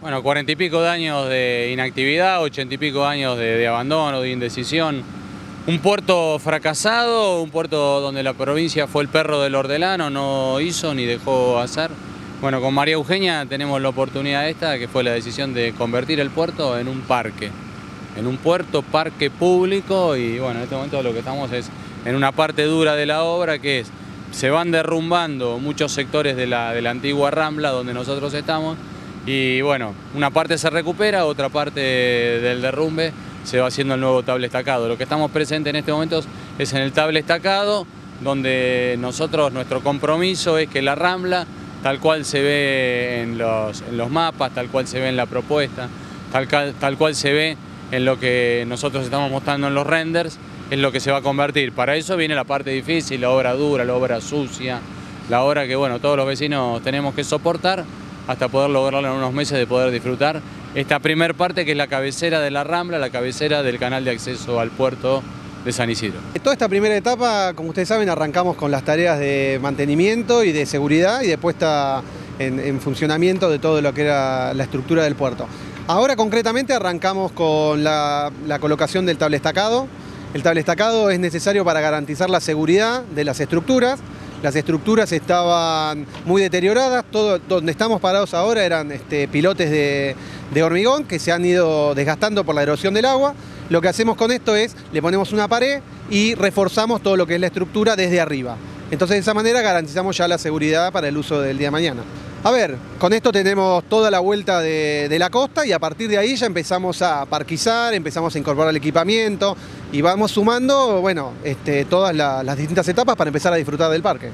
Bueno, cuarenta y pico de años de inactividad, ochenta y pico de años de, abandono, de indecisión. Un puerto fracasado, un puerto donde la provincia fue el perro del hordelano, no hizo ni dejó hacer. Bueno, con María Eugenia tenemos la oportunidad esta, que fue la decisión de convertir el puerto en un parque, en un puerto parque público y bueno, en este momento lo que estamos es en una parte dura de la obra que es, se van derrumbando muchos sectores de la, de la antigua Rambla donde nosotros estamos y bueno, una parte se recupera, otra parte del derrumbe se va haciendo el nuevo table estacado. Lo que estamos presentes en este momento es en el table estacado, donde nosotros, nuestro compromiso es que la Rambla, tal cual se ve en los, mapas, tal cual se ve en la propuesta, tal, tal cual se ve en lo que nosotros estamos mostrando en los renders, es lo que se va a convertir. Para eso viene la parte difícil, la obra dura, la obra sucia, la obra que bueno, todos los vecinos tenemos que soportar hasta poder lograrlo en unos meses de poder disfrutar esta primer parte que es la cabecera de la Rambla, la cabecera del canal de acceso al puerto de San Isidro. Toda esta primera etapa, como ustedes saben, arrancamos con las tareas de mantenimiento y de seguridad y de puesta en, en funcionamiento de todo lo que era la estructura del puerto. Ahora concretamente arrancamos con la, la colocación del table estacado. El table estacado es necesario para garantizar la seguridad de las estructuras, las estructuras estaban muy deterioradas, todo donde estamos parados ahora eran este, pilotes de, de hormigón que se han ido desgastando por la erosión del agua. Lo que hacemos con esto es, le ponemos una pared y reforzamos todo lo que es la estructura desde arriba. Entonces de esa manera garantizamos ya la seguridad para el uso del día de mañana. A ver, con esto tenemos toda la vuelta de, la costa y a partir de ahí ya empezamos a parquizar, empezamos a incorporar el equipamiento y vamos sumando, bueno, este, todas la, las distintas etapas para empezar a disfrutar del parque.